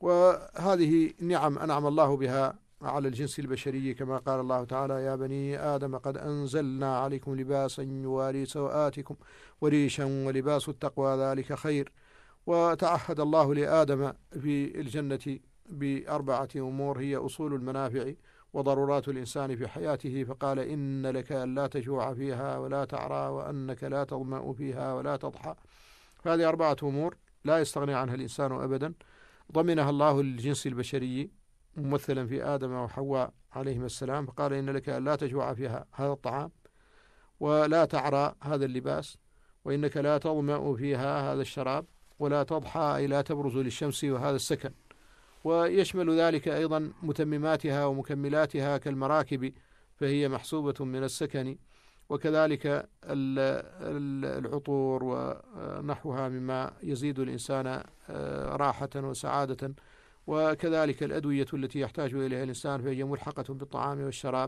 وهذه نعم أنعم الله بها على الجنس البشري كما قال الله تعالى يا بني آدم قد أنزلنا عليكم لباسا يواري سوآتكم وريشا ولباس التقوى ذلك خير. وتعهد الله لآدم في الجنة بأربعة أمور هي أصول المنافع وضرورات الإنسان في حياته فقال إن لك لا تجوع فيها ولا تعرى وأنك لا تظمأ فيها ولا تضحى. هذه أربعة أمور لا يستغني عنها الإنسان أبدا. ضمنها الله للجنس البشري ممثلا في آدم وحواء عليهما السلام فقال إن لك لا تجوع فيها هذا الطعام ولا تعرى هذا اللباس وإنك لا تظمأ فيها هذا الشراب ولا تضحى أي لا تبرز للشمس وهذا السكن. ويشمل ذلك أيضا متمماتها ومكملاتها كالمراكب فهي محسوبة من السكن. وكذلك العطور ونحوها مما يزيد الإنسان آه، راحة وسعادة. وكذلك الأدوية التي يحتاج إليها الإنسان فهي ملحقة بالطعام والشراب.